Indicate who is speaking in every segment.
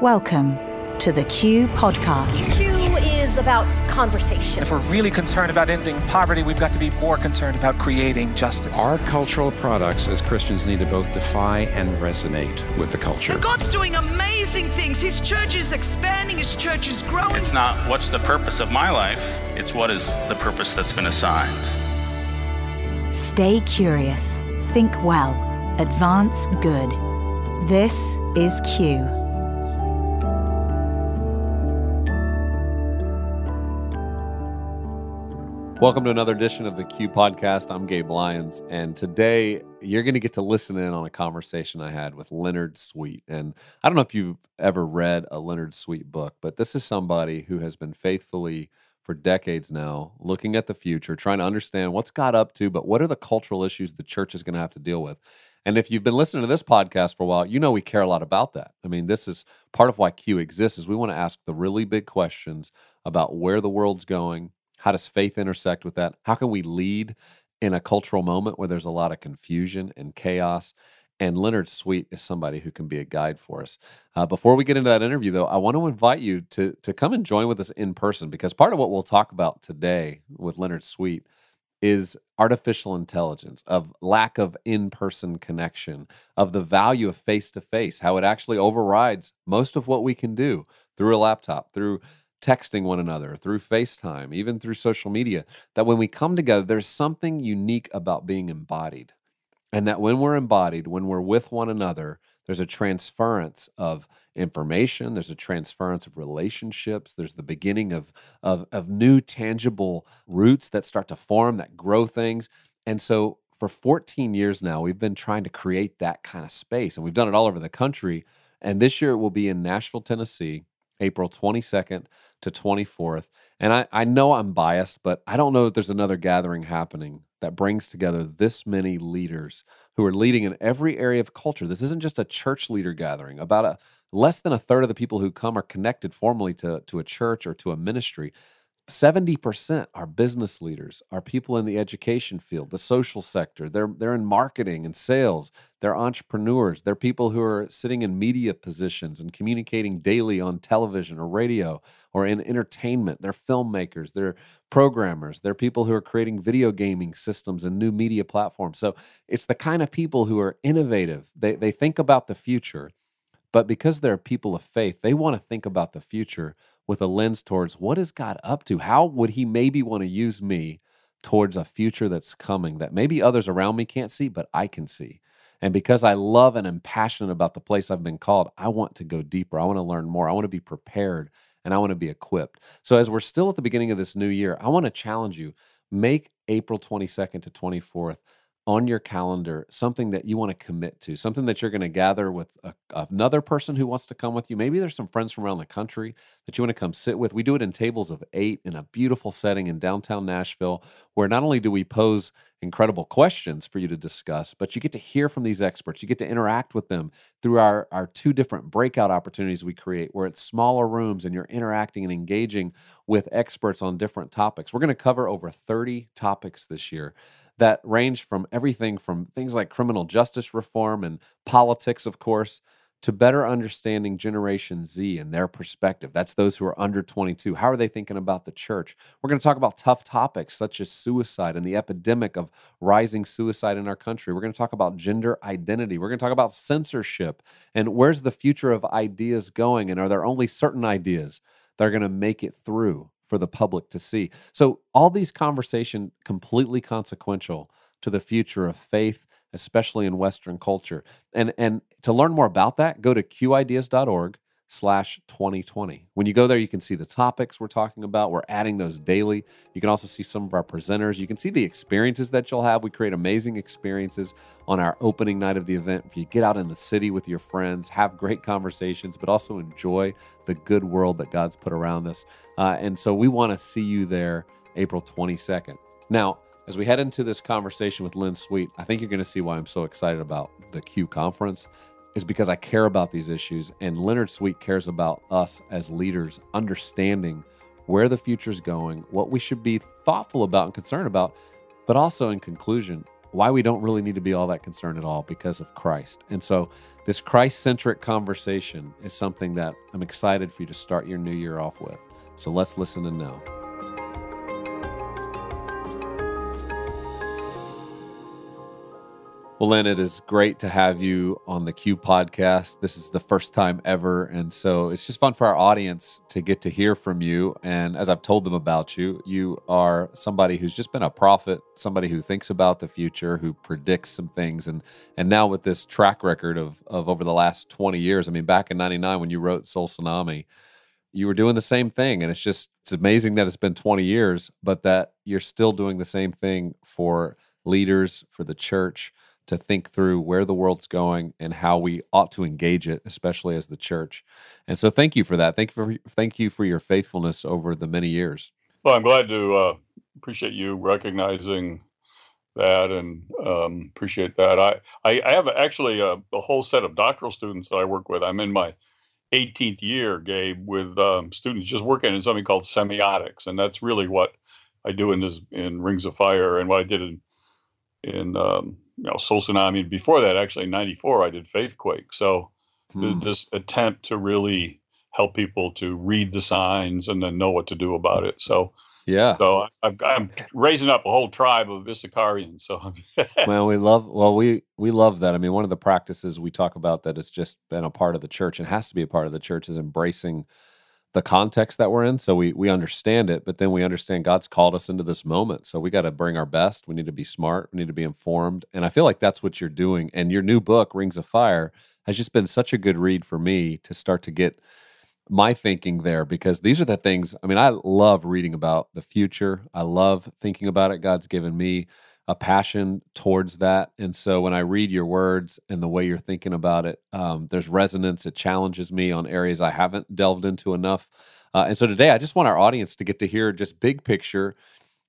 Speaker 1: Welcome to the Q Podcast.
Speaker 2: Q is about conversation.
Speaker 3: If we're really concerned about ending poverty, we've got to be more concerned about creating justice.
Speaker 4: Our cultural products as Christians need to both defy and resonate with the culture.
Speaker 5: And God's doing amazing things. His church is expanding, His church is growing.
Speaker 6: It's not what's the purpose of my life, it's what is the purpose that's been assigned.
Speaker 1: Stay curious, think well, advance good. This is Q.
Speaker 7: Welcome to another edition of the Q Podcast. I'm Gabe Lyons, and today you're going to get to listen in on a conversation I had with Leonard Sweet. And I don't know if you've ever read a Leonard Sweet book, but this is somebody who has been faithfully for decades now looking at the future, trying to understand what's God up to, but what are the cultural issues the church is going to have to deal with. And if you've been listening to this podcast for a while, you know we care a lot about that. I mean, this is part of why Q exists is we want to ask the really big questions about where the world's going, how does faith intersect with that? How can we lead in a cultural moment where there's a lot of confusion and chaos? And Leonard Sweet is somebody who can be a guide for us. Uh, before we get into that interview, though, I want to invite you to to come and join with us in person because part of what we'll talk about today with Leonard Sweet is artificial intelligence, of lack of in person connection, of the value of face to face, how it actually overrides most of what we can do through a laptop, through texting one another, through FaceTime, even through social media, that when we come together, there's something unique about being embodied. And that when we're embodied, when we're with one another, there's a transference of information, there's a transference of relationships, there's the beginning of, of, of new tangible roots that start to form, that grow things. And so for 14 years now, we've been trying to create that kind of space, and we've done it all over the country. And this year it will be in Nashville, Tennessee, April 22nd to 24th. And I, I know I'm biased, but I don't know if there's another gathering happening that brings together this many leaders who are leading in every area of culture. This isn't just a church leader gathering. About a less than a third of the people who come are connected formally to, to a church or to a ministry. 70% are business leaders, are people in the education field, the social sector. They're, they're in marketing and sales. They're entrepreneurs. They're people who are sitting in media positions and communicating daily on television or radio or in entertainment. They're filmmakers. They're programmers. They're people who are creating video gaming systems and new media platforms. So it's the kind of people who are innovative. They, they think about the future. But because they're people of faith, they want to think about the future with a lens towards what is God up to? How would He maybe want to use me towards a future that's coming that maybe others around me can't see, but I can see? And because I love and am passionate about the place I've been called, I want to go deeper. I want to learn more. I want to be prepared and I want to be equipped. So, as we're still at the beginning of this new year, I want to challenge you make April 22nd to 24th on your calendar something that you want to commit to, something that you're going to gather with a, another person who wants to come with you. Maybe there's some friends from around the country that you want to come sit with. We do it in tables of eight in a beautiful setting in downtown Nashville, where not only do we pose incredible questions for you to discuss, but you get to hear from these experts. You get to interact with them through our, our two different breakout opportunities we create, where it's smaller rooms and you're interacting and engaging with experts on different topics. We're going to cover over 30 topics this year that range from everything from things like criminal justice reform and politics, of course, to better understanding Generation Z and their perspective. That's those who are under 22. How are they thinking about the church? We're going to talk about tough topics such as suicide and the epidemic of rising suicide in our country. We're going to talk about gender identity. We're going to talk about censorship and where's the future of ideas going and are there only certain ideas that are going to make it through? For the public to see. So all these conversation completely consequential to the future of faith, especially in Western culture. And and to learn more about that, go to qideas.org slash 2020. When you go there, you can see the topics we're talking about. We're adding those daily. You can also see some of our presenters. You can see the experiences that you'll have. We create amazing experiences on our opening night of the event. If you get out in the city with your friends, have great conversations, but also enjoy the good world that God's put around us. Uh, and so we want to see you there April 22nd. Now, as we head into this conversation with Len Sweet, I think you're going to see why I'm so excited about the Q conference is because I care about these issues. And Leonard Sweet cares about us as leaders understanding where the future is going, what we should be thoughtful about and concerned about. But also, in conclusion, why we don't really need to be all that concerned at all because of Christ. And so, this Christ centric conversation is something that I'm excited for you to start your new year off with. So, let's listen and know. Well, Len, it is great to have you on the Q podcast. This is the first time ever. And so it's just fun for our audience to get to hear from you. And as I've told them about you, you are somebody who's just been a prophet, somebody who thinks about the future, who predicts some things. And and now with this track record of, of over the last 20 years, I mean, back in 99 when you wrote Soul Tsunami, you were doing the same thing. And it's just, it's amazing that it's been 20 years, but that you're still doing the same thing for leaders, for the church to think through where the world's going and how we ought to engage it, especially as the church. And so, thank you for that. Thank you for thank you for your faithfulness over the many years.
Speaker 8: Well, I'm glad to uh, appreciate you recognizing that and um, appreciate that. I, I, have actually a, a, whole set of doctoral students that I work with. I'm in my 18th year, Gabe, with um, students just working in something called semiotics, and that's really what I do in this in Rings of Fire and what I did in in um, you know Soul Tsunami. Before that, actually, in '94, I did Faithquake. So hmm. this attempt to really help people to read the signs and then know what to do about it. So
Speaker 7: yeah.
Speaker 8: So I, am raising up a whole tribe of Issacharians. So
Speaker 7: well, we love well we we love that. I mean, one of the practices we talk about that has just been a part of the church and has to be a part of the church is embracing the context that we're in so we we understand it but then we understand god's called us into this moment. So we got to bring our best. We need to be smart. We need to be informed. And i feel like that's what you're doing. And your new book rings of fire has just been such a good read for me to start to get my thinking there because these are the things i mean i love reading about the future. I love thinking about it. God's given me a passion towards that. And so when I read your words and the way you're thinking about it, um, there's resonance. It challenges me on areas I haven't delved into enough. Uh, and so today, I just want our audience to get to hear just big picture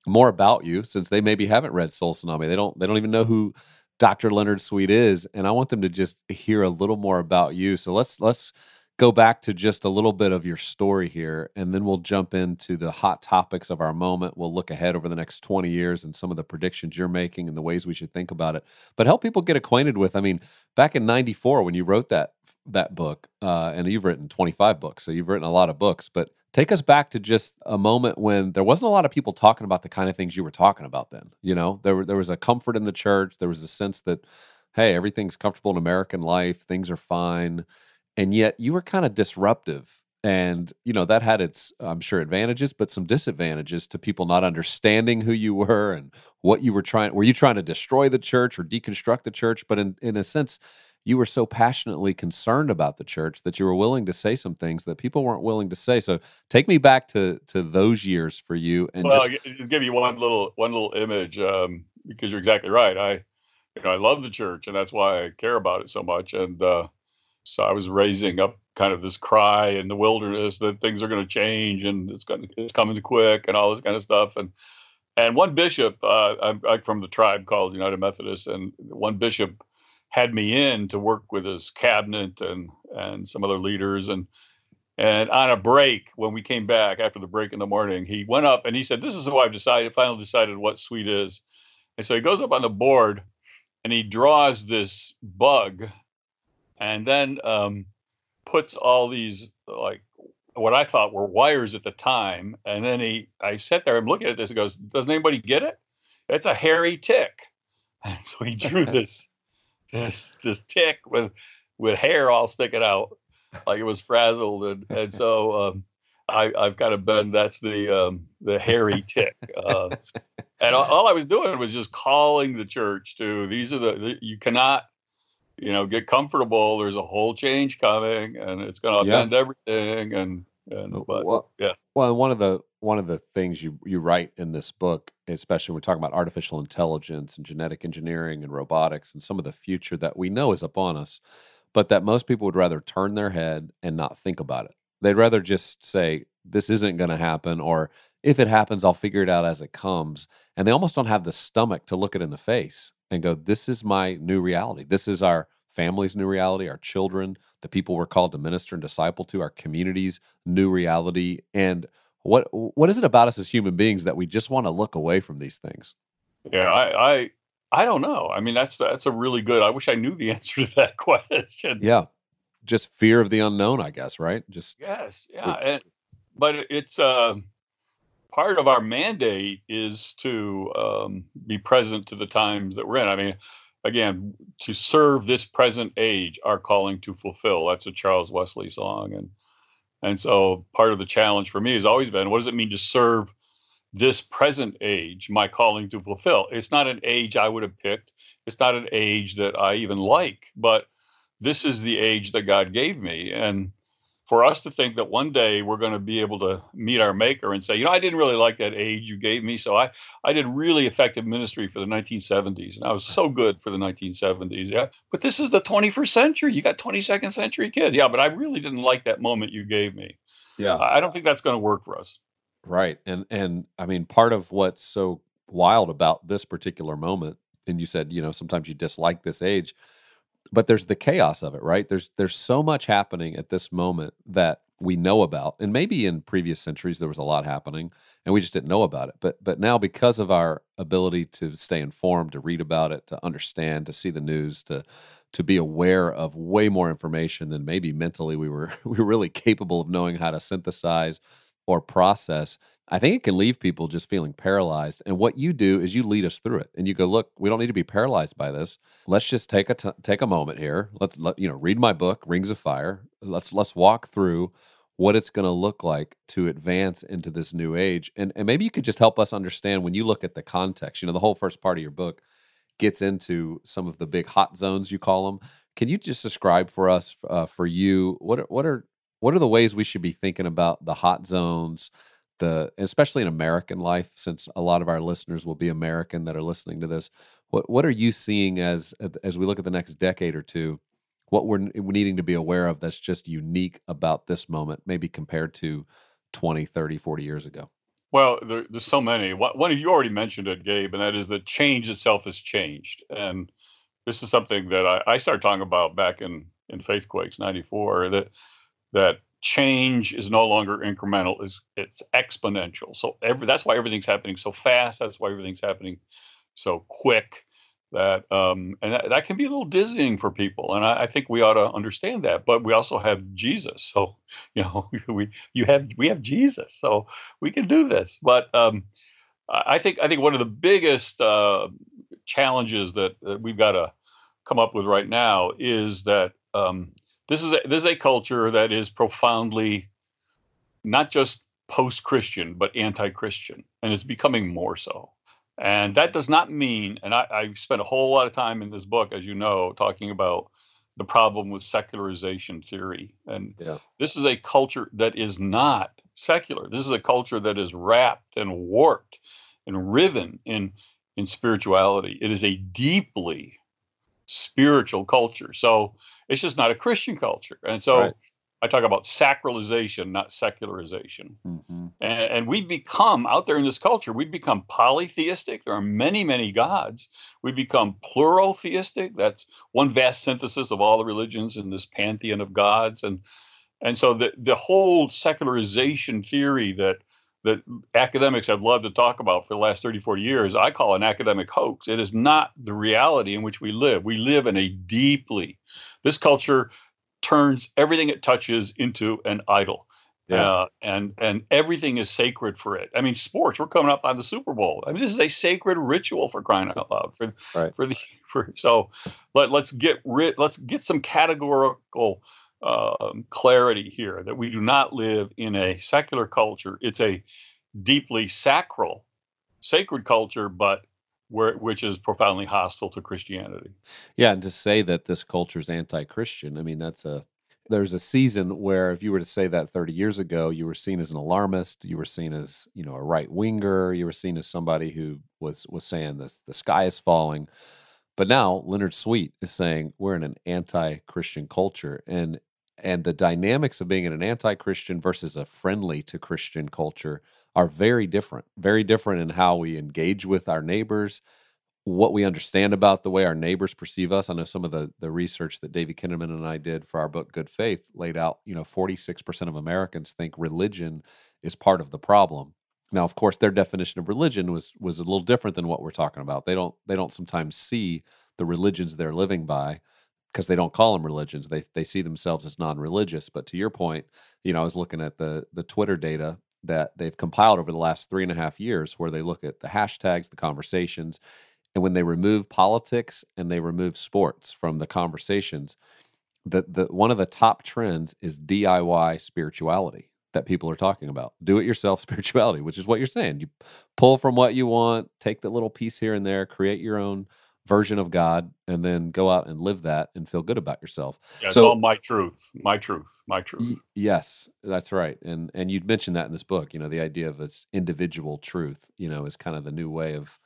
Speaker 7: more about you, since they maybe haven't read Soul Tsunami. They don't. They don't even know who Dr. Leonard Sweet is, and I want them to just hear a little more about you. So let's let's go back to just a little bit of your story here, and then we'll jump into the hot topics of our moment. We'll look ahead over the next 20 years and some of the predictions you're making and the ways we should think about it. But help people get acquainted with. I mean, back in '94 when you wrote that that book, uh, and you've written 25 books, so you've written a lot of books. But take us back to just a moment when there wasn't a lot of people talking about the kind of things you were talking about then. You know, there there was a comfort in the church. There was a sense that, hey, everything's comfortable in American life. Things are fine and yet you were kind of disruptive and you know that had its i'm sure advantages but some disadvantages to people not understanding who you were and what you were trying were you trying to destroy the church or deconstruct the church? But in in a sense you were so passionately concerned about the church that you were willing to say some things that people weren't willing to say. So take me back to to those years for you and
Speaker 8: well
Speaker 7: just,
Speaker 8: I'll give you one little one little image um, because you're exactly right. I you know i love the church and that's why i care about it so much and uh so I was raising up kind of this cry in the wilderness that things are going to change and it's going it's coming quick and all this kind of stuff. And and one bishop, uh, I'm, I'm from the tribe called United Methodist, and one bishop had me in to work with his cabinet and and some other leaders and and on a break when we came back after the break in the morning he went up and he said this is what i've decided finally decided what sweet is and so he goes up on the board and he draws this bug and then um, puts all these like what I thought were wires at the time. And then he, I sat there, I'm looking at this, and goes, "Doesn't anybody get it? It's a hairy tick." And so he drew this, this, this tick with, with hair all sticking out, like it was frazzled, and and so um, I, I've kind of been that's the um, the hairy tick. Uh, and all, all, I was doing was just calling the church to these are the, the you cannot you know, get comfortable. There's a whole change coming, and it's going to yeah. upend everything. And and but
Speaker 7: well,
Speaker 8: yeah.
Speaker 7: Well, one of the one of the things you you write in this book, especially when we're talking about artificial intelligence and genetic engineering and robotics and some of the future that we know is upon us, but that most people would rather turn their head and not think about it. They'd rather just say this isn't going to happen, or if it happens, I'll figure it out as it comes. And they almost don't have the stomach to look it in the face and go, This is my new reality. This is our family's new reality, our children, the people we're called to minister and disciple to, our community's new reality. And what what is it about us as human beings that we just want to look away from these things?
Speaker 8: Yeah, I, I I don't know. I mean, that's that's a really good. I wish I knew the answer to that question.
Speaker 7: Yeah, just fear of the unknown, I guess. Right? Just
Speaker 8: yes, yeah. And, but it's uh, part of our mandate is to um, be present to the times that we're in. I mean, again, to serve this present age, our calling to fulfill. That's a Charles Wesley song, and and so part of the challenge for me has always been, what does it mean to serve this present age, my calling to fulfill. It's not an age I would have picked. It's not an age that I even like, but this is the age that God gave me. And for us to think that one day we're going to be able to meet our maker and say, you know, I didn't really like that age you gave me. So I, I did really effective ministry for the 1970s. And I was so good for the 1970s. Yeah. But this is the 21st century. You got 22nd century kids. Yeah. But I really didn't like that moment you gave me.
Speaker 7: Yeah.
Speaker 8: I don't think that's going to work for us.
Speaker 7: Right. And and I mean part of what's so wild about this particular moment and you said, you know, sometimes you dislike this age, but there's the chaos of it, right? There's there's so much happening at this moment that we know about. And maybe in previous centuries there was a lot happening and we just didn't know about it. But but now because of our ability to stay informed, to read about it, to understand, to see the news, to to be aware of way more information than maybe mentally we were we were really capable of knowing how to synthesize or process, I think it can leave people just feeling paralyzed. And what you do is you lead us through it, and you go, "Look, we don't need to be paralyzed by this. Let's just take a t- take a moment here. Let's let you know, read my book, Rings of Fire. Let's let's walk through." what it's going to look like to advance into this new age. And, and maybe you could just help us understand when you look at the context, you know, the whole first part of your book gets into some of the big hot zones, you call them. Can you just describe for us, uh, for you, what are, what are what are the ways we should be thinking about the hot zones the especially in american life since a lot of our listeners will be american that are listening to this what what are you seeing as as we look at the next decade or two what we're needing to be aware of that's just unique about this moment maybe compared to 20 30 40 years ago?
Speaker 8: Well there, there's so many. One of you already mentioned it gabe and that is that change itself has changed and this is something that i, I started talking about back in in faithquakes 94 that that change is no longer incremental is it's exponential. So every that's why everything's happening so fast that's why everything's happening so quick that um and that, that can be a little dizzying for people and I, I, think we ought to understand that but we also have jesus. So you know we you have we have jesus so we can do this. But um i think i think one of the biggest uh challenges that, that we've got to come up with right now is that um this is a, this is a culture that is profoundly not just post-Christian but anti-Christian, and it's becoming more so. And that does not mean, and I, I spent a whole lot of time in this book, as you know, talking about the problem with secularization theory. And yeah. this is a culture that is not secular. This is a culture that is wrapped and warped and riven in in spirituality. It is a deeply spiritual culture. So it's just not a Christian culture. And so right. I talk about sacralization, not secularization. Mm-hmm. And, and we become out there in this culture, we become polytheistic. There are many, many gods. We become pluraltheistic. That's one vast synthesis of all the religions in this pantheon of gods. And and so the the whole secularization theory that that academics have loved to talk about for the last 30, 40 years, I call an academic hoax. It is not the reality in which we live. We live in a deeply, this culture turns everything it touches into an idol. Yeah. Uh, and and everything is sacred for it. I mean, sports. We're coming up on the Super Bowl. I mean, this is a sacred ritual for crying out loud. For right. for the for so, let let's get rid. Let's get some categorical um, clarity here that we do not live in a secular culture. It's a deeply sacral, sacred culture, but where, which is profoundly hostile to Christianity.
Speaker 7: Yeah, and to say that this culture is anti-Christian, I mean that's a there's a season where if you were to say that 30 years ago, you were seen as an alarmist, you were seen as you know a right winger, you were seen as somebody who was was saying this the sky is falling. But now Leonard Sweet is saying we're in an anti-Christian culture, and and the dynamics of being in an anti-christian versus a friendly to christian culture are very different very different in how we engage with our neighbors what we understand about the way our neighbors perceive us. I know some of the the research that david kinnaman and i did for our book good faith laid out you know 46% of americans think religion is part of the problem. Now, of course, their definition of religion was was a little different than what we're talking about. They don't they don't sometimes see the religions they're living by because they don't call them religions. They they see themselves as non-religious. But to your point, you know, I was looking at the the Twitter data that they've compiled over the last three and a half years, where they look at the hashtags, the conversations, and when they remove politics and they remove sports from the conversations, the the one of the top trends is DIY spirituality that people are talking about. Do it yourself spirituality, which is what you're saying. You pull from what you want, take the little piece here and there, create your own version of God, and then go out and live that and feel good about yourself.
Speaker 8: Yeah, it's
Speaker 7: So-
Speaker 8: all my truth, my truth, my truth.
Speaker 7: Y- yes, that's right. And and you'd mentioned that in this book, you know, the idea of its individual truth, you know, is kind of the new way of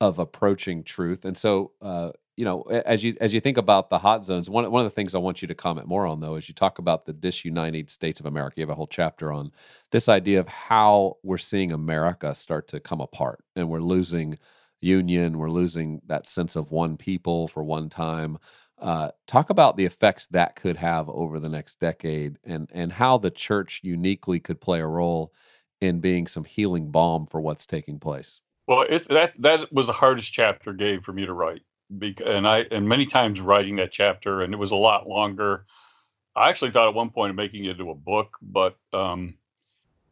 Speaker 7: of approaching truth. And so uh, you know, as you as you think about the hot zones, one one of the things I want you to comment more on though is you talk about the disunited states of America. You have a whole chapter on this idea of how we're seeing America start to come apart and we're losing union, we're losing that sense of one people for one time. Uh, talk about the effects that could have over the next decade and and how the church uniquely could play a role in being some healing balm for what's taking place.
Speaker 8: Well, it, that that was the hardest chapter, Gabe, for me to write. Bec- and I and many times writing that chapter, and it was a lot longer. I actually thought at one point of making it into a book, but um,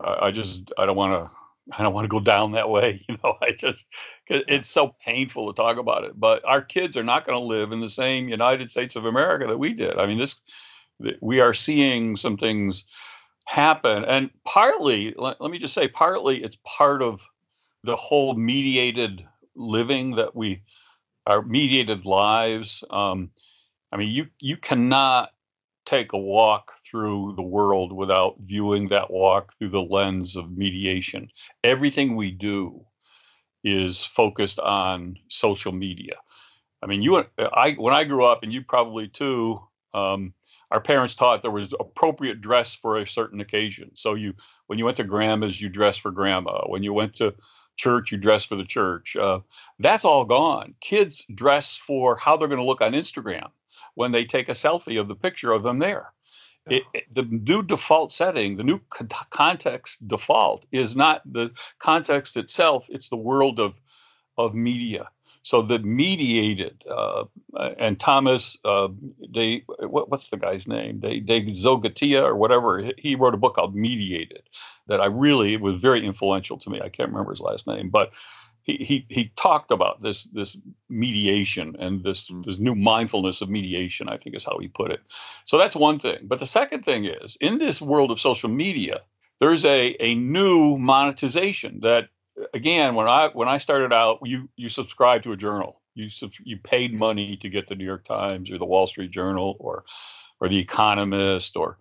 Speaker 8: I, I just I don't want to I don't want to go down that way. You know, I just 'cause it's so painful to talk about it. But our kids are not going to live in the same United States of America that we did. I mean, this, we are seeing some things happen, and partly let, let me just say, partly it's part of the whole mediated living that we our mediated lives um i mean you you cannot take a walk through the world without viewing that walk through the lens of mediation everything we do is focused on social media i mean you i when i grew up and you probably too um our parents taught there was appropriate dress for a certain occasion so you when you went to grandma's you dressed for grandma when you went to church, you dress for the church. Uh, that's all gone. Kids dress for how they're going to look on Instagram when they take a selfie of the picture of them there. It, it- the new default setting, the new con- context default is not the context itself, it's the world of, of media. So the mediated, uh, and Thomas, uh, they, what, what's the guy's name? They, they Zogatia or whatever. he- He wrote a book called Mediated that I really was very influential to me. I can't remember his last name, but he he he talked about this this mediation and this this new mindfulness of mediation. I think is how he put it. So that's one thing. But the second thing is in this world of social media, there's a a new monetization that again when I when I started out, you you subscribe to a journal. You you paid money to get the New York Times or the Wall Street Journal or or the Economist or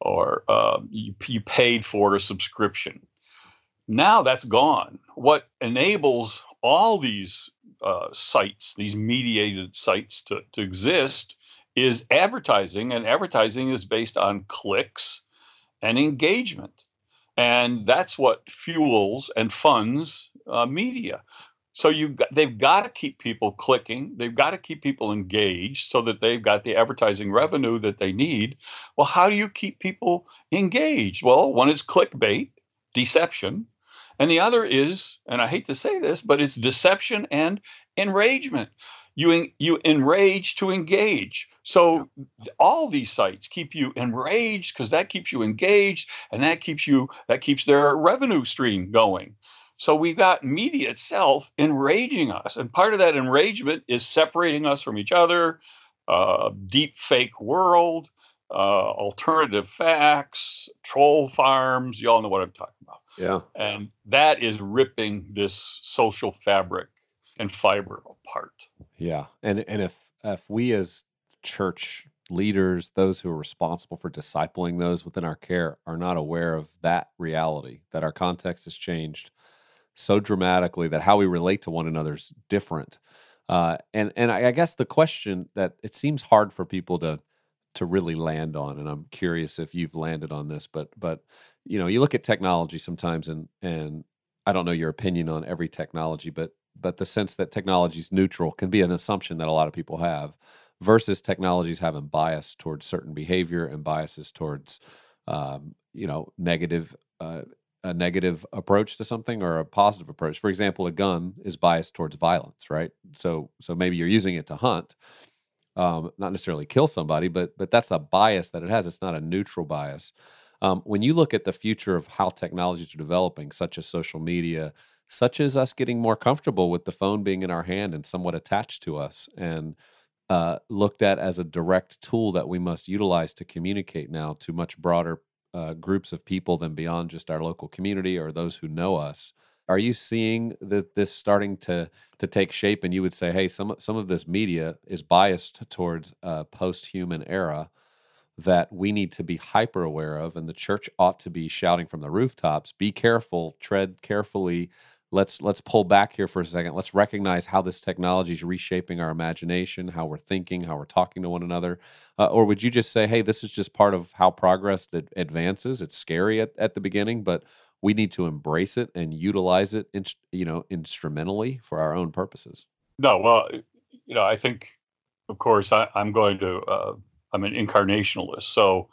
Speaker 8: or um, you, you paid for a subscription. Now that's gone. What enables all these uh, sites, these mediated sites to, to exist is advertising, and advertising is based on clicks and engagement. And that's what fuels and funds uh, media. So you they've got to keep people clicking. They've got to keep people engaged so that they've got the advertising revenue that they need. Well, how do you keep people engaged? Well, one is clickbait, deception, and the other is, and I hate to say this, but it's deception and enragement. You you enrage to engage. So all these sites keep you enraged because that keeps you engaged, and that keeps you that keeps their revenue stream going. So we've got media itself enraging us, and part of that enragement is separating us from each other. Uh, deep fake world, uh, alternative facts, troll farms. You all know what I'm talking about.
Speaker 7: Yeah.
Speaker 8: And that is ripping this social fabric and fiber apart.
Speaker 7: Yeah. And and if if we as church leaders, those who are responsible for discipling those within our care are not aware of that reality, that our context has changed so dramatically that how we relate to one another is different. Uh, and and I, I guess the question that it seems hard for people to to really land on, and I'm curious if you've landed on this, but but you know, you look at technology sometimes, and and I don't know your opinion on every technology, but but the sense that technology is neutral can be an assumption that a lot of people have, versus technologies having bias towards certain behavior and biases towards um, you know negative uh, a negative approach to something or a positive approach. For example, a gun is biased towards violence, right? So so maybe you're using it to hunt, um, not necessarily kill somebody, but but that's a bias that it has. It's not a neutral bias. Um, when you look at the future of how technologies are developing, such as social media, such as us getting more comfortable with the phone being in our hand and somewhat attached to us, and uh, looked at as a direct tool that we must utilize to communicate now to much broader uh, groups of people than beyond just our local community or those who know us. Are you seeing that this starting to to take shape? And you would say, hey, some some of this media is biased towards a post-human era that we need to be hyper aware of, and the church ought to be shouting from the rooftops: "Be careful, tread carefully." Let's let's pull back here for a second. Let's recognize how this technology is reshaping our imagination, how we're thinking, how we're talking to one another. Uh, or would you just say, "Hey, this is just part of how progress advances. It's scary at, at the beginning, but we need to embrace it and utilize it, in, you know, instrumentally for our own purposes.
Speaker 8: No, well, you know, I think, of course, I, am going to. Uh, I'm an incarnationalist, so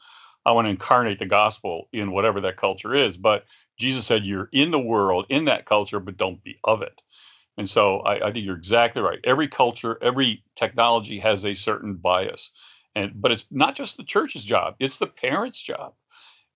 Speaker 8: I want to incarnate the gospel in whatever that culture is. But Jesus said, "You're in the world, in that culture, but don't be of it." And so I, I think you're exactly right. Every culture, every technology has a certain bias, and but it's not just the church's job; it's the parents' job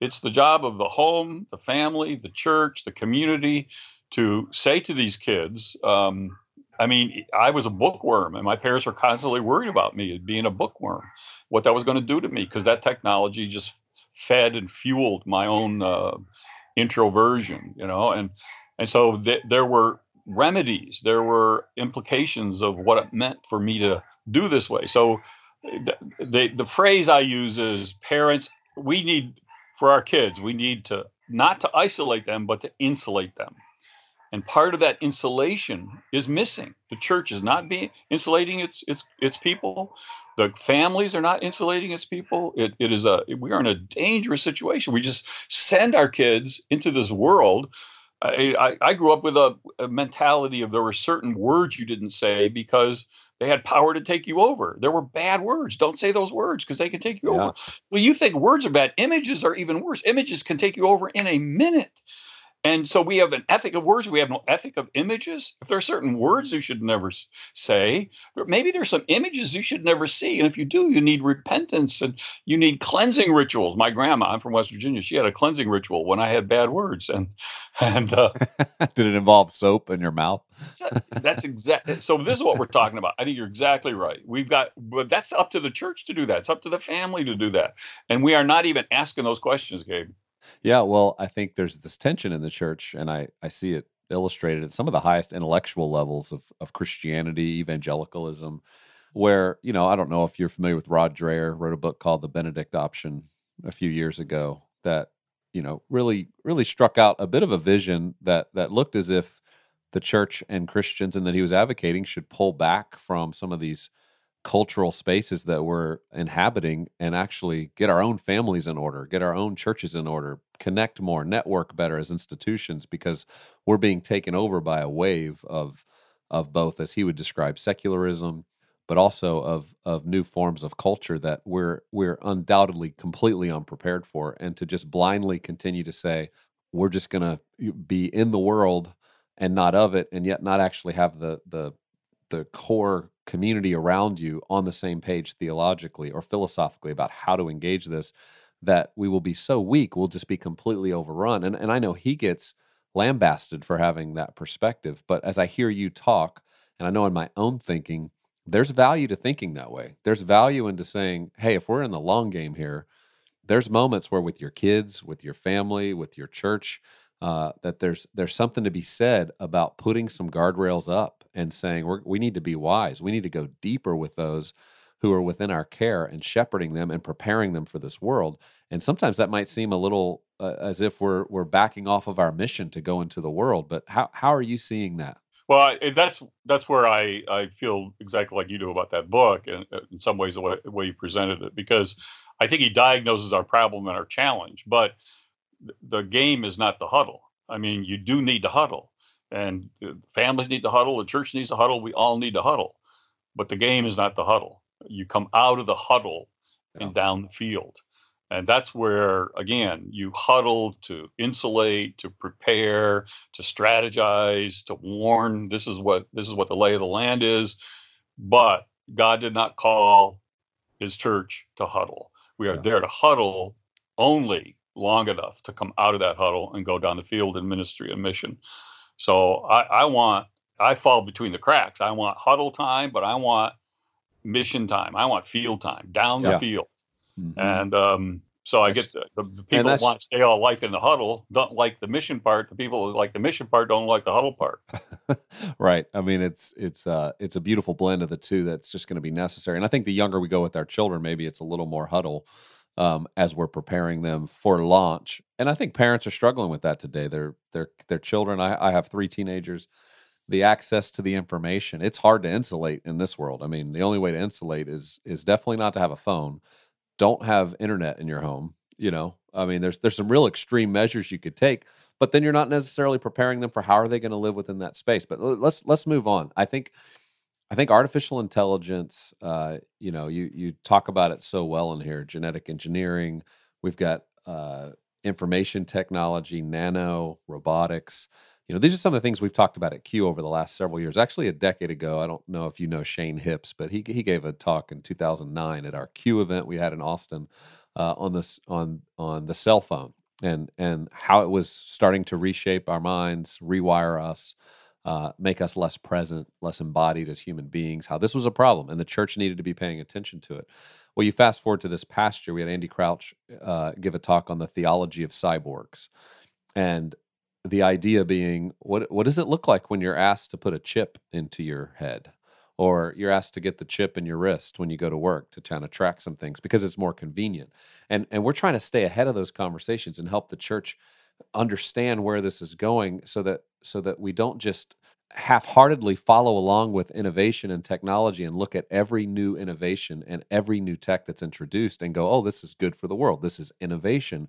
Speaker 8: it's the job of the home, the family, the church, the community to say to these kids, um, I mean, I was a bookworm, and my parents were constantly worried about me being a bookworm, what that was going to do to me, because that technology just fed and fueled my own uh, introversion, you know, and and so th- there were remedies, there were implications of what it meant for me to do this way. So the the, the phrase I use is parents. We need for our kids, we need to not to isolate them, but to insulate them. And part of that insulation is missing. The church is not being insulating its its its people. The families are not insulating its people. It, it is a we are in a dangerous situation. We just send our kids into this world. I, I, I grew up with a, a mentality of there were certain words you didn't say because they had power to take you over. There were bad words. Don't say those words because they can take you yeah. over. Well, you think words are bad. Images are even worse. Images can take you over in a minute. And so we have an ethic of words. We have no ethic of images. If there are certain words you should never say, maybe there's some images you should never see. And if you do, you need repentance and you need cleansing rituals. My grandma, I'm from West Virginia, she had a cleansing ritual when I had bad words. And and uh,
Speaker 7: did it involve soap in your mouth?
Speaker 8: that's exactly. So this is what we're talking about. I think you're exactly right. We've got, but that's up to the church to do that. It's up to the family to do that. And we are not even asking those questions, Gabe.
Speaker 7: Yeah, well, I think there's this tension in the church, and I, I see it illustrated at some of the highest intellectual levels of, of Christianity, evangelicalism, where, you know, I don't know if you're familiar with Rod Dreher, wrote a book called The Benedict Option a few years ago that, you know, really, really struck out a bit of a vision that that looked as if the church and Christians and that he was advocating should pull back from some of these cultural spaces that we're inhabiting and actually get our own families in order, get our own churches in order, connect more, network better as institutions because we're being taken over by a wave of of both as he would describe secularism but also of of new forms of culture that we're we're undoubtedly completely unprepared for. And to just blindly continue to say we're just going to be in the world and not of it and yet not actually have the the the core community around you on the same page theologically or philosophically about how to engage this that we will be so weak we'll just be completely overrun. And and I know he gets lambasted for having that perspective but as I hear you talk and I know in my own thinking there's value to thinking that way. There's value into saying hey if we're in the long game here there's moments where with your kids with your family with your church uh, that there's there's something to be said about putting some guardrails up and saying we we need to be wise. We need to go deeper with those who are within our care and shepherding them and preparing them for this world. And sometimes that might seem a little uh, as if we're we're backing off of our mission to go into the world. But how how are you seeing that?
Speaker 8: Well, that's that's where I, I feel exactly like you do about that book, and in some ways the way, the way you presented it, because I think he diagnoses our problem and our challenge. But the game is not the huddle. I mean, you do need to huddle, and uh, families need to huddle. The church needs to huddle. We all need to huddle, but the game is not the huddle. You come out of the huddle and down the field, And that's where, again, you huddle to insulate, to prepare, to strategize, to warn. This is what this is what the lay of the land is. But God did not call his church to huddle. We are
Speaker 7: Yeah.
Speaker 8: there to huddle only long enough to come out of that huddle and go down the field and ministry and mission. So I, I want I fall between the cracks. I want huddle time, but I want mission time. I want field time down the
Speaker 7: Yeah.
Speaker 8: field.
Speaker 7: Mhm.
Speaker 8: And um, so I get the, the, the people want to stay all life in the huddle don't like the mission part. The people who like the mission part don't like the huddle part.
Speaker 7: right. I mean, it's it's uh it's a beautiful blend of the two that's just going to be necessary. And I think the younger we go with our children, maybe it's a little more huddle um, as we're preparing them for launch. And I think parents are struggling with that today. Their their their children. I, I have three teenagers. The access to the information. It's hard to insulate in this world. I mean, the only way to insulate is is definitely not to have a phone. Don't have internet in your home. You know, I mean, there's there's some real extreme measures you could take but then you're not necessarily preparing them for how are they going to live within that space. But let's let's move on. I think I think artificial intelligence. Uh, you know, you you talk about it so well in here. Genetic engineering. We've got uh, information technology, nano robotics. You know, these are some of the things we've talked about at Q over the last several years. Actually, a decade ago, I don't know if you know Shane Hipps, but he he gave a talk in 2009 at our Q event we had in Austin uh, on this on on the cell phone and and how it was starting to reshape our minds, rewire us, uh, make us less present, less embodied as human beings. How this was a problem, and the church needed to be paying attention to it. Well, you fast forward to this past year, we had Andy Crouch uh, give a talk on the theology of cyborgs, and the idea being, what what does it look like when you're asked to put a chip into your head? Or you're asked to get the chip in your wrist when you go to work to kind of track some things because it's more convenient and and we're trying to stay ahead of those conversations and help the church understand where this is going so that so that we don't just half-heartedly follow along with innovation and technology and look at every new innovation and every new tech that's introduced and go oh this is good for the world. This is innovation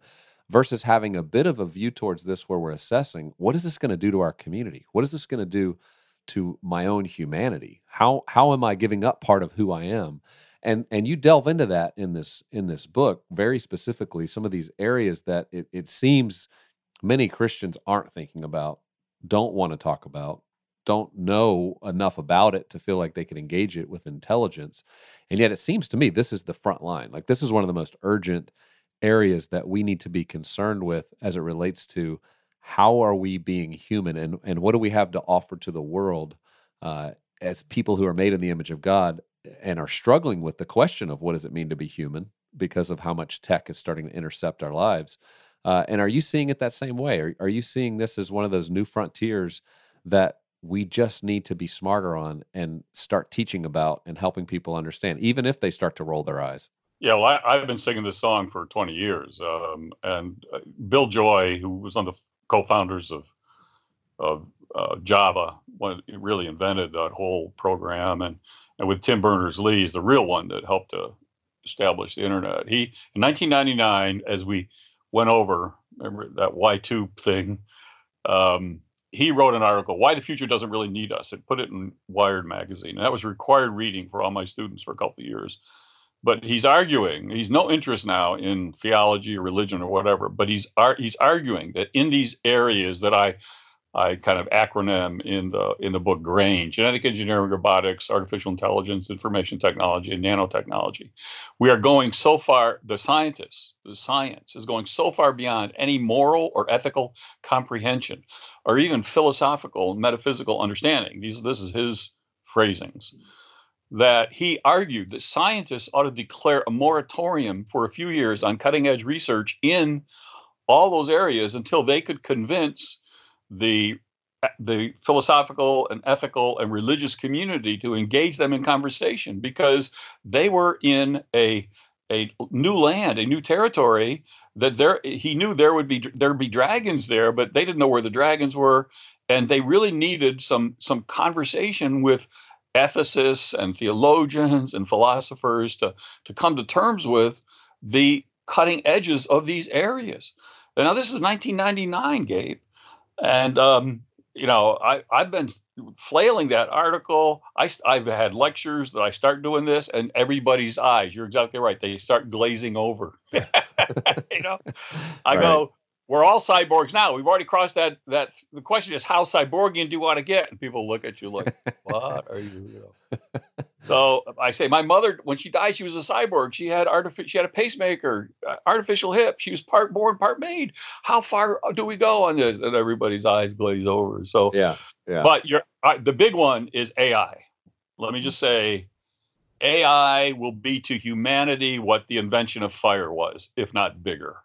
Speaker 7: versus having a bit of a view towards this where we're assessing what is this going to do to our community? What is this going to do to my own humanity? How how am i giving up part of who i am? And and you delve into that in this in this book very specifically some of these areas that it, it seems many christians aren't thinking about don't want to talk about don't know enough about it to feel like they can engage it with intelligence and yet it seems to me this is the front line like this is one of the most urgent areas that we need to be concerned with as it relates to how are we being human and, and what do we have to offer to the world uh, as people who are made in the image of God and are struggling with the question of what does it mean to be human because of how much tech is starting to intercept our lives. Uh, and are you seeing it that same way? Are, are you seeing this as one of those new frontiers that we just need to be smarter on and start teaching about and helping people understand, even if they start to roll their eyes?
Speaker 8: Yeah, well, I, I've been singing this song for 20 years. Um, and uh, Bill Joy, who was one of the co-founders of of uh, Java, one really invented that whole program, and and with Tim Berners Lee is the real one that helped to establish the internet. He in 1999, as we went over remember that Y2 thing, um, he wrote an article, "Why the Future Doesn't Really Need Us." It put it in Wired magazine, and that was required reading for all my students for a couple of years. But he's arguing he's no interest now in theology or religion or whatever but he's ar- he's arguing that in these areas that i i kind of acronym in the in the book grain genetic engineering robotics artificial intelligence information technology and nanotechnology. We are going so far the scientists the science is going so far beyond any moral or ethical comprehension or even philosophical and metaphysical understanding. These this is his phrasings. That he argued that scientists ought to declare a moratorium for a few years on cutting edge research in all those areas until they could convince the uh, the philosophical and ethical and religious community to engage them in conversation because they were in a a new land, a new territory that there he knew there would be there'd be dragons there, but they didn't know where the dragons were, and they really needed some some conversation with ethicists and theologians and philosophers to, to come to terms with the cutting edges of these areas. And now this is 1999, Gabe, and um, you know I I've been flailing that article. I, I've had lectures that I start doing this, and everybody's eyes, you're exactly right, they start glazing over. you know, I
Speaker 7: Right.
Speaker 8: go, we're all cyborgs now. We've already crossed that. That the question is, how cyborgian do you want to get? And people look at you like, what are you? you know? So I say, my mother, when she died, she was a cyborg. She had artificial, she had a pacemaker, uh, artificial hip. She was part born, part made. How far do we go on this? And everybody's eyes glaze over. So
Speaker 7: Yeah. Yeah.
Speaker 8: but you're uh, the big one is AI. Let me just say, AI will be to humanity what the invention of fire was, if not bigger.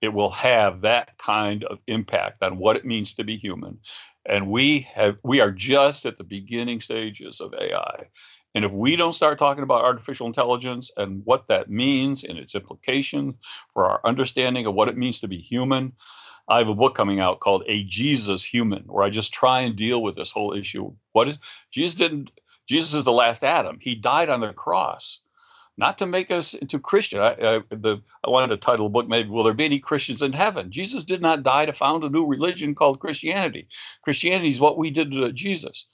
Speaker 8: It will have that kind of impact on what it means to be human, and we have we are just at the beginning stages of AI. And if we don't start talking about artificial intelligence and what that means and its implication for our understanding of what it means to be human, I have a book coming out called A Jesus Human, where I just try and deal with this whole issue. What is Jesus didn't Jesus is the last Adam. He died on the cross, not to make us into Christian. I, I, the, I wanted to title the book maybe Will There Be Any Christians in Heaven? Jesus did not die to found a new religion called Christianity. Christianity is what we did to Jesus.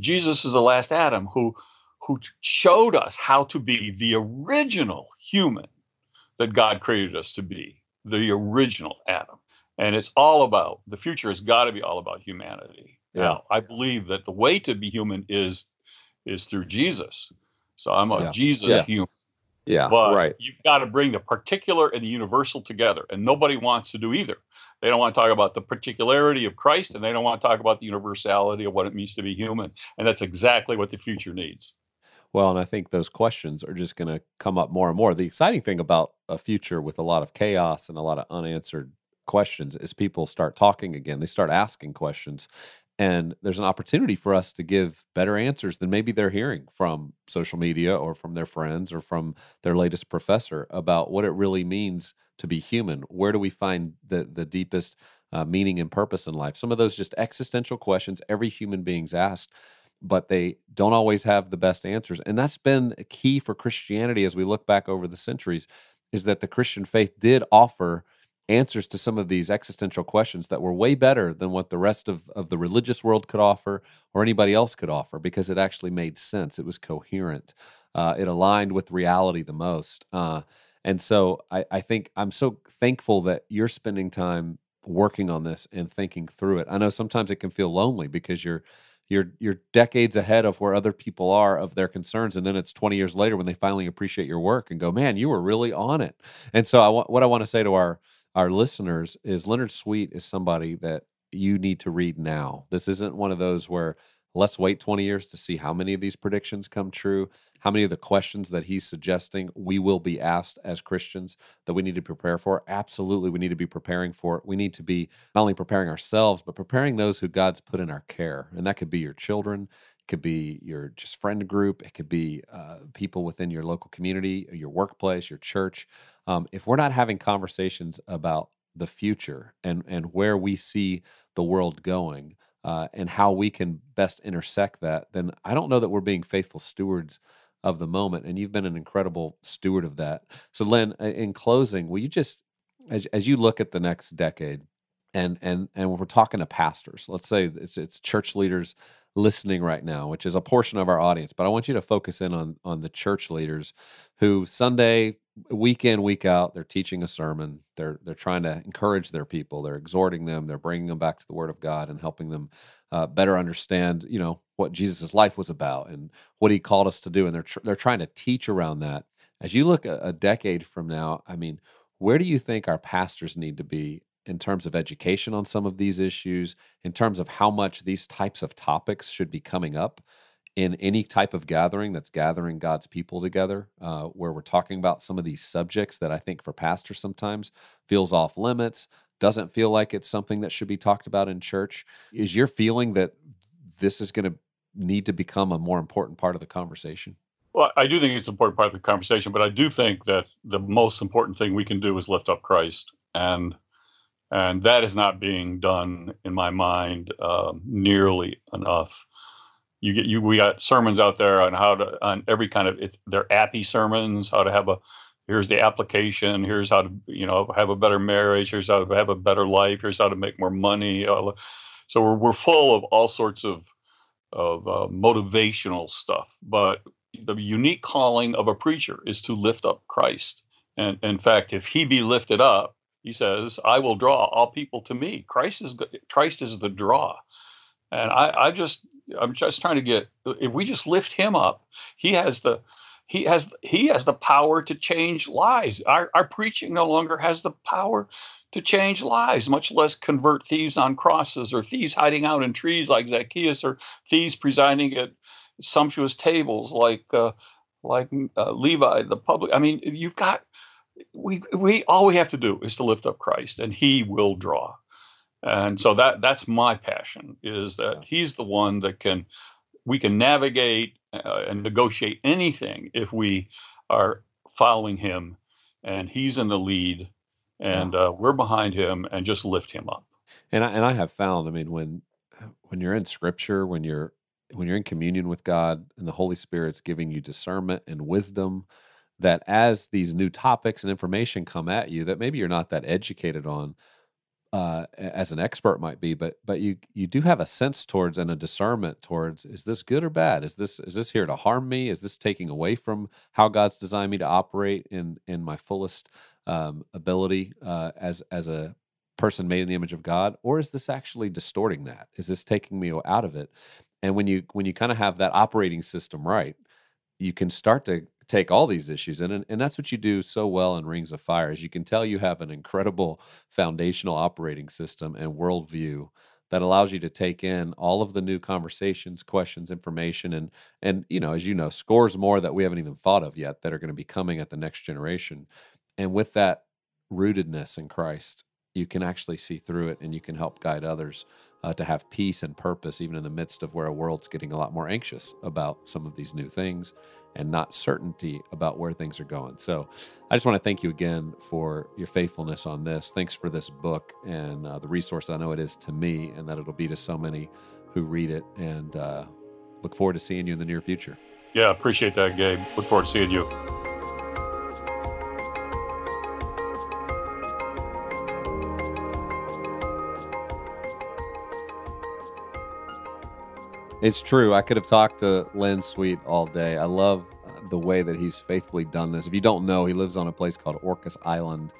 Speaker 8: Jesus is the last Adam who who showed us how to be the original human that God created us to be, the original Adam and it's all about the future has got to be all about humanity
Speaker 7: Yeah.
Speaker 8: now i believe that the way to be human is is through jesus so i'm a
Speaker 7: Yeah.
Speaker 8: jesus
Speaker 7: Yeah.
Speaker 8: human
Speaker 7: yeah.
Speaker 8: but
Speaker 7: right.
Speaker 8: you've got to bring the particular and the universal together and nobody wants to do either they don't want to talk about the particularity of christ and they don't want to talk about the universality of what it means to be human and that's exactly what the future needs
Speaker 7: Well, and I think those questions are just going to come up more and more. The exciting thing about a future with a lot of chaos and a lot of unanswered questions is people start talking again. They start asking questions. And there's an opportunity for us to give better answers than maybe they're hearing from social media or from their friends or from their latest professor about what it really means to be human. Where do we find the, the deepest uh, meaning and purpose in life? Some of those just existential questions every human being's asked but they don't always have the best answers. And that's been a key for Christianity as we look back over the centuries, is that the Christian faith did offer answers to some of these existential questions that were way better than what the rest of, of the religious world could offer or anybody else could offer because it actually made sense. It was coherent. Uh, it aligned with reality the most. Uh, and so I, I think I'm so thankful that you're spending time working on this and thinking through it. I know sometimes it can feel lonely because you're you're you're decades ahead of where other people are of their concerns and then it's 20 years later when they finally appreciate your work and go man you were really on it. And so I want what I want to say to our our listeners is Leonard Sweet is somebody that you need to read now. This isn't one of those where let's wait 20 years to see how many of these predictions come true how many of the questions that he's suggesting we will be asked as Christians that we need to prepare for. Absolutely we need to be preparing for it. We need to be not only preparing ourselves but preparing those who God's put in our care and that could be your children it could be your just friend group it could be uh, people within your local community your workplace your church. Um, if we're not having conversations about the future and and where we see the world going uh, and how we can best intersect that then i don't know that we're being faithful stewards of the moment and you've been an incredible steward of that. So len uh, in closing will you just as, as you look at the next decade and and and we're talking to pastors let's say it's it's church leaders listening right now which is a portion of our audience but i want you to focus in on on the church leaders who sunday week in week out they're teaching a sermon they're they're trying to encourage their people they're exhorting them they're bringing them back to the word of god and helping them uh, better understand you know what jesus' life was about and what he called us to do and they're tr- they're trying to teach around that. As you look a, a decade from now i mean where do you think our pastors need to be in terms of education on some of these issues, in terms of how much these types of topics should be coming up in any type of gathering that's gathering God's people together, uh, where we're talking about some of these subjects that I think for pastors sometimes feels off limits, doesn't feel like it's something that should be talked about in church. Is your feeling that this is going to need to become a more important part of the conversation?
Speaker 8: Well, I do think it's an important part of the conversation, but I do think that the most important thing we can do is lift up Christ, and and that is not being done in my mind um, nearly enough. You get you we got sermons out there on how to on every kind of it's they're appy sermons, how to have a here's the application, here's how to you know have a better marriage, here's how to have a better life, here's how to make more money. So we're we're full of all sorts of of uh, motivational stuff. But the unique calling of a preacher is to lift up Christ. And in fact, if he be lifted up, he says, I will draw all people to me. Christ is Christ is the draw. And I, I just I'm just trying to get if we just lift him up, he has the he has he has the power to change lives. Our our preaching no longer has the power to change lives, much less convert thieves on crosses or thieves hiding out in trees like Zacchaeus or thieves presiding at sumptuous tables like uh, like uh, Levi the public. I mean, you've got we we all we have to do is to lift up Christ, and He will draw. And so that that's my passion is that He's the one that can we can navigate uh, and negotiate anything if we are following Him, and He's in the lead, and uh, we're behind Him, and just lift Him up.
Speaker 7: And I, and I have found, I mean, when when you're in Scripture, when you're when you're in communion with God and the Holy Spirit's giving you discernment and wisdom, that as these new topics and information come at you that maybe you're not that educated on uh, as an expert might be, but but you you do have a sense towards and a discernment towards is this good or bad? Is this is this here to harm me? Is this taking away from how God's designed me to operate in in my fullest um, ability uh, as as a person made in the image of God, or is this actually distorting that? Is this taking me out of it? And when you when you kind of have that operating system right, you can start to take all these issues in and, and that's what you do so well in rings of fire as you can tell you have an incredible foundational operating system and worldview that allows you to take in all of the new conversations questions information and and you know as you know scores more that we haven't even thought of yet that are going to be coming at the next generation. And with that rootedness in christ you can actually see through it and you can help guide others uh, to have peace and purpose even in the midst of where a world's getting a lot more anxious about some of these new things and not certainty about where things are going. So I just want to thank you again for your faithfulness on this. Thanks for this book and uh, the resource I know it is to me and that it'll be to so many who read it. And uh, look forward to seeing you in the near future.
Speaker 8: Yeah, appreciate that, Gabe. Look forward to seeing you.
Speaker 7: It's true. I could have talked to Len Sweet all day. I love uh, the way that he's faithfully done this. If you don't know, he lives on a place called Orcas Island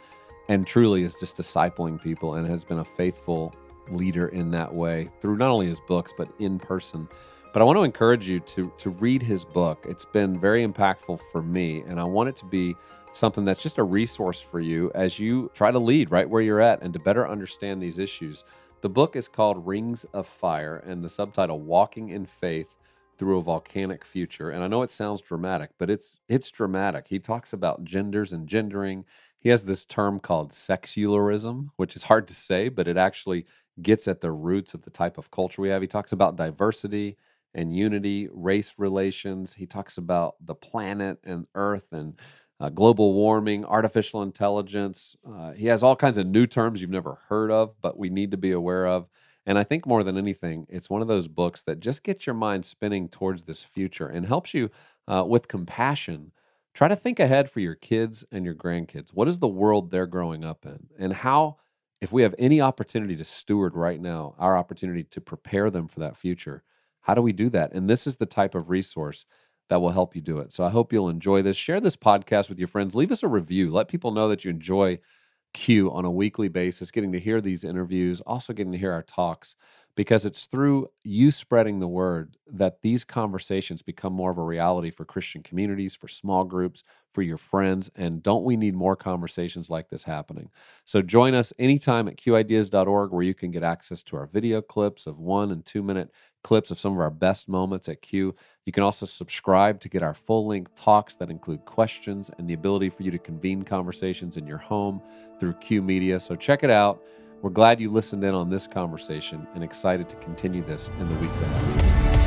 Speaker 7: and truly is just discipling people and has been a faithful leader in that way through not only his books but in person. But I want to encourage you to to read his book. It's been very impactful for me and I want it to be something that's just a resource for you as you try to lead right where you're at and to better understand these issues. The book is called Rings of Fire and the subtitle Walking in Faith through a Volcanic Future. And I know it sounds dramatic, but it's it's dramatic. He talks about genders and gendering. He has this term called sexularism, which is hard to say, but it actually gets at the roots of the type of culture we have. He talks about diversity and unity, race relations. He talks about the planet and earth and uh, global warming, artificial intelligence. Uh, he has all kinds of new terms you've never heard of, but we need to be aware of. And I think more than anything, it's one of those books that just gets your mind spinning towards this future and helps you uh, with compassion. Try to think ahead for your kids and your grandkids. What is the world they're growing up in? And how, if we have any opportunity to steward right now, our opportunity to prepare them for that future, how do we do that? And this is the type of resource that will help you do it. So I hope you'll enjoy this. Share this podcast with your friends. Leave us a review. Let people know that you enjoy Q on a weekly basis, getting to hear these interviews, also getting to hear our talks because it's through you spreading the word that these conversations become more of a reality for Christian communities, for small groups, for your friends. And don't we need more conversations like this happening? So join us anytime at qideas.org where you can get access to our video clips of one and two minute clips of some of our best moments at Q. You can also subscribe to get our full length talks that include questions and the ability for you to convene conversations in your home through Q Media. So check it out. We're glad you listened in on this conversation and excited to continue this in the weeks ahead.